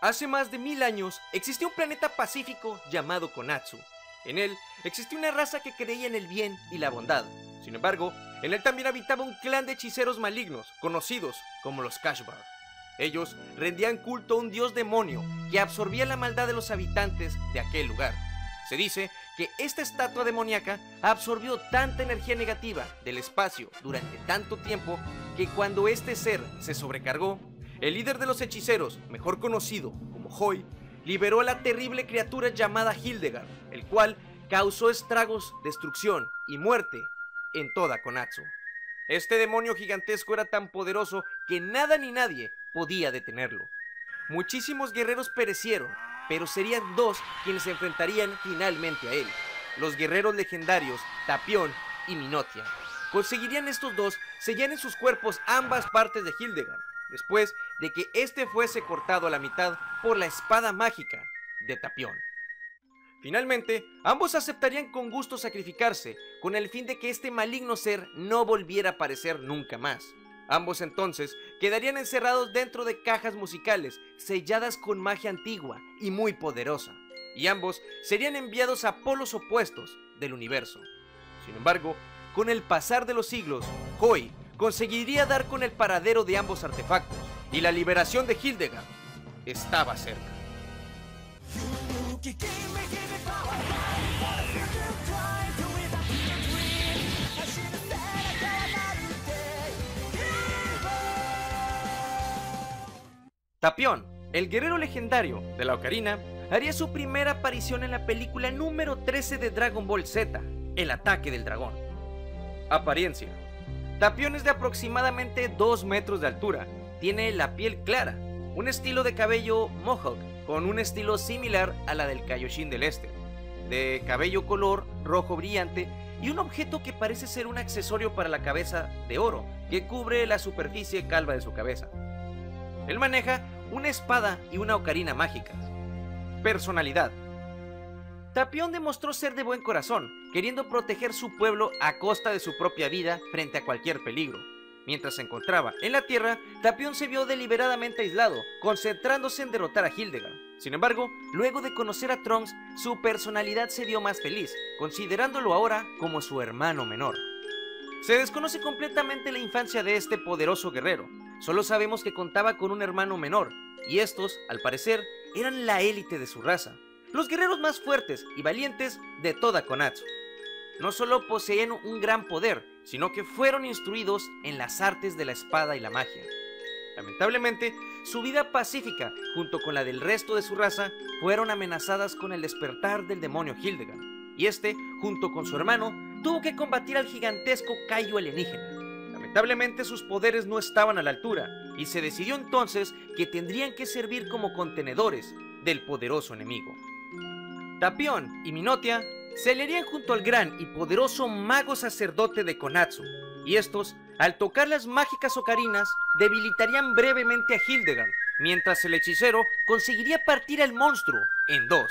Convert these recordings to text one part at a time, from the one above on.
Hace más de mil años existió un planeta pacífico llamado Konatsu. En él existía una raza que creía en el bien y la bondad. Sin embargo, en él también habitaba un clan de hechiceros malignos, conocidos como los Kashbar. Ellos rendían culto a un dios demonio que absorbía la maldad de los habitantes de aquel lugar. Se dice que esta estatua demoníaca absorbió tanta energía negativa del espacio durante tanto tiempo que cuando este ser se sobrecargó, el líder de los hechiceros, mejor conocido como Hoy, liberó a la terrible criatura llamada Hildegard, el cual causó estragos, destrucción y muerte en toda Konatsu. Este demonio gigantesco era tan poderoso que nada ni nadie podía detenerlo. Muchísimos guerreros perecieron, pero serían dos quienes se enfrentarían finalmente a él, los guerreros legendarios Tapión y Minotia. Conseguirían estos dos sellar en sus cuerpos ambas partes de Hildegard, después de que éste fuese cortado a la mitad por la espada mágica de Tapión. Finalmente, ambos aceptarían con gusto sacrificarse, con el fin de que este maligno ser no volviera a aparecer nunca más. Ambos entonces quedarían encerrados dentro de cajas musicales selladas con magia antigua y muy poderosa, y ambos serían enviados a polos opuestos del universo. Sin embargo, con el pasar de los siglos, Hoi conseguiría dar con el paradero de ambos artefactos, y la liberación de Hildegard estaba cerca. Tapión, el guerrero legendario de la Ocarina, haría su primera aparición en la película número 13 de Dragon Ball Z, El ataque del dragón. Apariencia. Tapión es de aproximadamente 2 metros de altura, tiene la piel clara, un estilo de cabello mohawk con un estilo similar a la del Kaioshin del Este, de cabello color rojo brillante y un objeto que parece ser un accesorio para la cabeza de oro que cubre la superficie calva de su cabeza. Él maneja una espada y una ocarina mágicas. Personalidad. Tapión demostró ser de buen corazón, queriendo proteger su pueblo a costa de su propia vida frente a cualquier peligro. Mientras se encontraba en la Tierra, Tapión se vio deliberadamente aislado, concentrándose en derrotar a Hildegard. Sin embargo, luego de conocer a Trunks, su personalidad se vio más feliz, considerándolo ahora como su hermano menor. Se desconoce completamente la infancia de este poderoso guerrero, Solo sabemos que contaba con un hermano menor, y estos, al parecer, eran la élite de su raza, los guerreros más fuertes y valientes de toda Konatsu. No solo poseían un gran poder, sino que fueron instruidos en las artes de la espada y la magia. Lamentablemente, su vida pacífica, junto con la del resto de su raza, fueron amenazadas con el despertar del demonio Hildegard, y este, junto con su hermano, tuvo que combatir al gigantesco Kaiju alienígena. Lamentablemente sus poderes no estaban a la altura, y se decidió entonces que tendrían que servir como contenedores del poderoso enemigo. Tapión y Minotia se aliarían junto al gran y poderoso mago sacerdote de Konatsu, y estos, al tocar las mágicas ocarinas, debilitarían brevemente a Hildegard, mientras el hechicero conseguiría partir al monstruo en dos.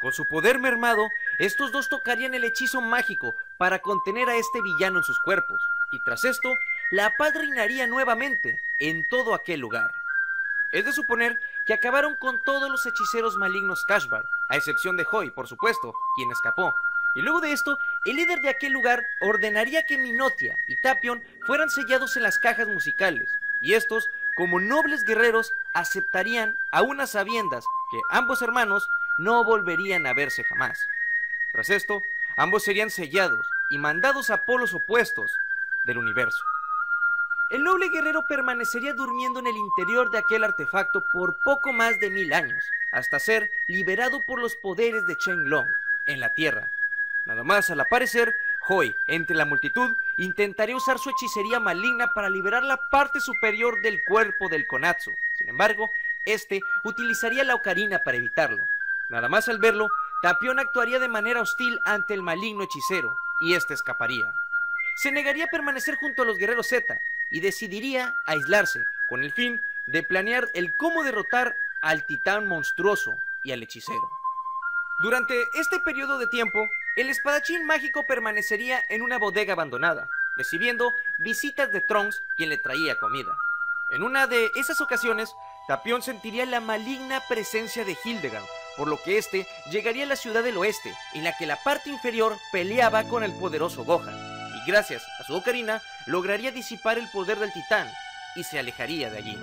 Con su poder mermado, estos dos tocarían el hechizo mágico para contener a este villano en sus cuerpos, y tras esto, la paz reinaría nuevamente en todo aquel lugar. Es de suponer que acabaron con todos los hechiceros malignos Kashbar, a excepción de Hoy, por supuesto, quien escapó. Y luego de esto, el líder de aquel lugar ordenaría que Minotia y Tapion fueran sellados en las cajas musicales, y estos, como nobles guerreros, aceptarían a unas sabiendas que ambos hermanos no volverían a verse jamás. Tras esto, ambos serían sellados y mandados a polos opuestos, del universo. El noble guerrero permanecería durmiendo en el interior de aquel artefacto por poco más de mil años, hasta ser liberado por los poderes de Long en la Tierra. Nada más al aparecer, Hoi, entre la multitud, intentaría usar su hechicería maligna para liberar la parte superior del cuerpo del Konatsu. Sin embargo, este utilizaría la ocarina para evitarlo. Nada más al verlo, Tapión actuaría de manera hostil ante el maligno hechicero, y este escaparía se negaría a permanecer junto a los guerreros Z y decidiría aislarse con el fin de planear el cómo derrotar al titán monstruoso y al hechicero. Durante este periodo de tiempo, el espadachín mágico permanecería en una bodega abandonada, recibiendo visitas de Trunks quien le traía comida. En una de esas ocasiones, Tapión sentiría la maligna presencia de Hildegard, por lo que éste llegaría a la ciudad del oeste, en la que la parte inferior peleaba con el poderoso Gohan, y gracias a su ocarina lograría disipar el poder del titán, y se alejaría de allí.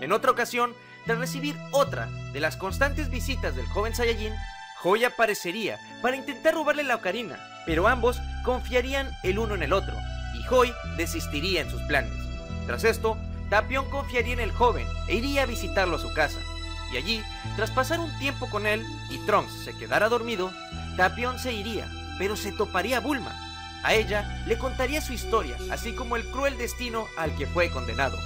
En otra ocasión, tras recibir otra de las constantes visitas del joven Saiyajin, Hoi aparecería para intentar robarle la ocarina, pero ambos confiarían el uno en el otro, y Hoi desistiría en sus planes. Tras esto, Tapión confiaría en el joven e iría a visitarlo a su casa. Y allí, tras pasar un tiempo con él y Trunks se quedara dormido, Tapión se iría, pero se toparía a Bulma. A ella le contaría su historia, así como el cruel destino al que fue condenado.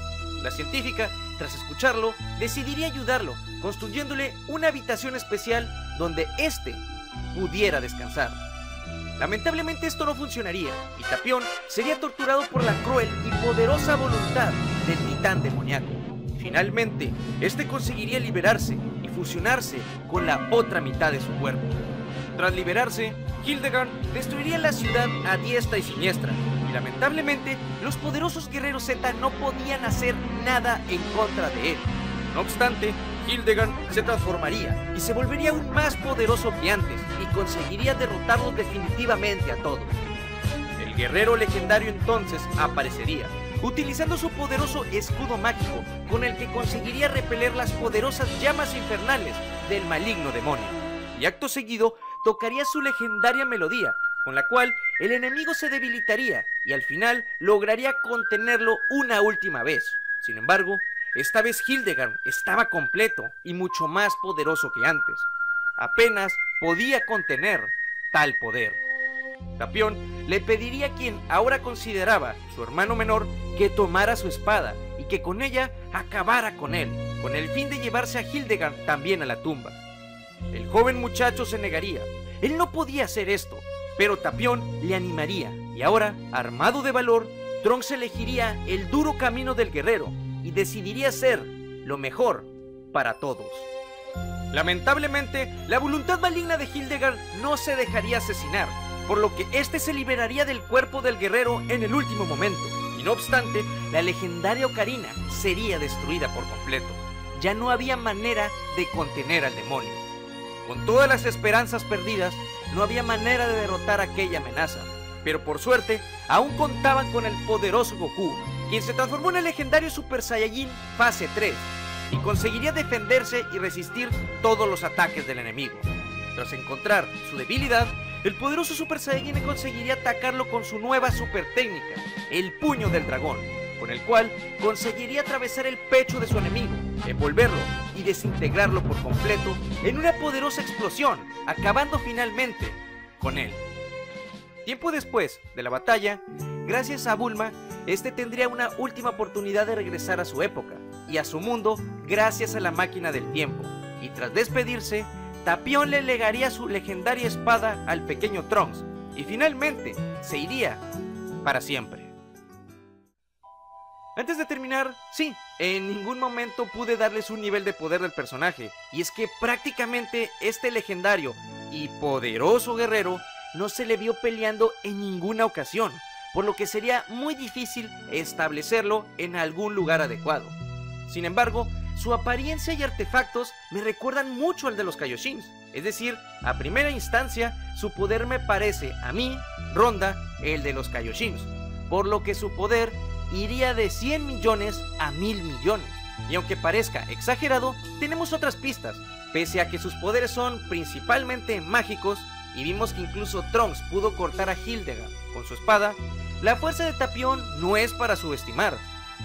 La científica, tras escucharlo, decidiría ayudarlo, construyéndole una habitación especial donde éste pudiera descansar. Lamentablemente esto no funcionaría y Tapión sería torturado por la cruel y poderosa voluntad del titán demoníaco. Finalmente, este conseguiría liberarse y fusionarse con la otra mitad de su cuerpo. Tras liberarse, Hildegard destruiría la ciudad a diestra y siniestra, lamentablemente los poderosos guerreros Z no podían hacer nada en contra de él. No obstante, Hildegard se transformaría y se volvería aún más poderoso que antes y conseguiría derrotarlos definitivamente a todos. El guerrero legendario entonces aparecería, utilizando su poderoso escudo mágico con el que conseguiría repeler las poderosas llamas infernales del maligno demonio. Y acto seguido tocaría su legendaria melodía, con la cual el enemigo se debilitaría y al final lograría contenerlo una última vez. Sin embargo, esta vez Hildegard estaba completo y mucho más poderoso que antes. Apenas podía contener tal poder. Tapión le pediría a quien ahora consideraba su hermano menor que tomara su espada y que con ella acabara con él, con el fin de llevarse a Hildegard también a la tumba. El joven muchacho se negaría. Él no podía hacer esto, pero Tapión le animaría, y ahora, armado de valor, Trunks elegiría el duro camino del guerrero y decidiría ser lo mejor para todos. Lamentablemente, la voluntad maligna de Hildegard no se dejaría asesinar, por lo que éste se liberaría del cuerpo del guerrero en el último momento, y no obstante, la legendaria Ocarina sería destruida por completo. Ya no había manera de contener al demonio. Con todas las esperanzas perdidas, no había manera de derrotar aquella amenaza, pero por suerte, aún contaban con el poderoso Goku, quien se transformó en el legendario Super Saiyajin fase 3 y conseguiría defenderse y resistir todos los ataques del enemigo. Tras encontrar su debilidad, el poderoso Super Saiyajin conseguiría atacarlo con su nueva super técnica, el puño del dragón, con el cual conseguiría atravesar el pecho de su enemigo, envolverlo y desintegrarlo por completo en una poderosa explosión, acabando finalmente con él. Tiempo después de la batalla, gracias a Bulma, este tendría una última oportunidad de regresar a su época y a su mundo gracias a la máquina del tiempo. Y tras despedirse, Tapión le legaría su legendaria espada al pequeño Trunks y finalmente se iría para siempre. Antes de terminar, sí, en ningún momento pude darles un nivel de poder del personaje, y es que prácticamente este legendario y poderoso guerrero no se le vio peleando en ninguna ocasión, por lo que sería muy difícil establecerlo en algún lugar adecuado. Sin embargo, su apariencia y artefactos me recuerdan mucho al de los Kaioshins, es decir, a primera instancia, su poder me parece, a mí, ronda el de los Kaioshins, por lo que su poder iría de 100 millones a 1000 millones. Y aunque parezca exagerado, tenemos otras pistas, pese a que sus poderes son principalmente mágicos, y vimos que incluso Trunks pudo cortar a Hildegard con su espada, la fuerza de Tapión no es para subestimar.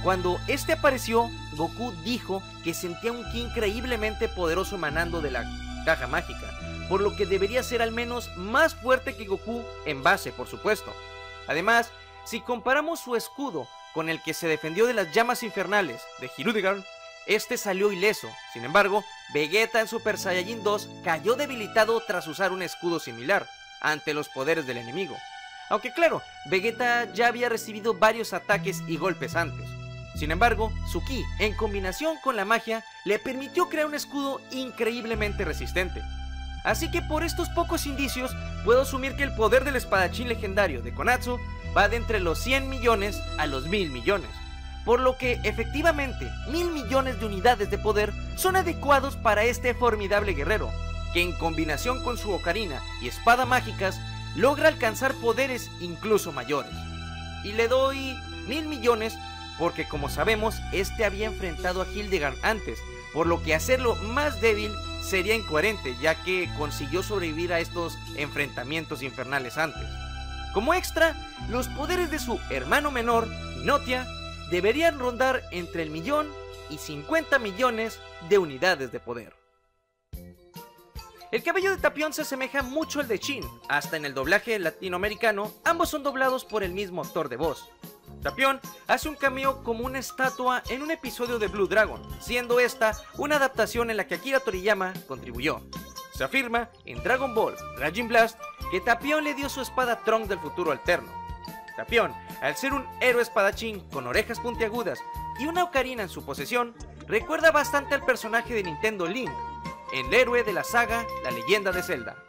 Cuando este apareció, Goku dijo que sentía un ki increíblemente poderoso emanando de la caja mágica, por lo que debería ser al menos más fuerte que Goku en base, por supuesto. Además, si comparamos su escudo con el que se defendió de las llamas infernales de Hirudegarn, este salió ileso. Sin embargo, Vegeta en Super Saiyajin 2 cayó debilitado tras usar un escudo similar ante los poderes del enemigo. Aunque claro, Vegeta ya había recibido varios ataques y golpes antes. Sin embargo, su ki, en combinación con la magia, le permitió crear un escudo increíblemente resistente. Así que por estos pocos indicios, puedo asumir que el poder del espadachín legendario de Konatsu va de entre los 100 millones a los 1000 millones por lo que efectivamente mil millones de unidades de poder son adecuados para este formidable guerrero, que en combinación con su ocarina y espada mágicas logra alcanzar poderes incluso mayores. Y le doy mil millones porque como sabemos, este había enfrentado a Hildegard antes, por lo que hacerlo más débil sería incoherente, ya que consiguió sobrevivir a estos enfrentamientos infernales antes. Como extra, los poderes de su hermano menor, Notia, deberían rondar entre el millón y 50 millones de unidades de poder. El cabello de Tapión se asemeja mucho al de Chin, hasta en el doblaje latinoamericano, ambos son doblados por el mismo actor de voz. Tapión hace un cameo como una estatua en un episodio de Blue Dragon, siendo esta una adaptación en la que Akira Toriyama contribuyó. Se afirma en Dragon Ball Raging Blast que Tapión le dio su espada Trunk del futuro alterno. Tapión, al ser un héroe espadachín con orejas puntiagudas y una ocarina en su posesión, recuerda bastante al personaje de Nintendo Link, el héroe de la saga La leyenda de Zelda.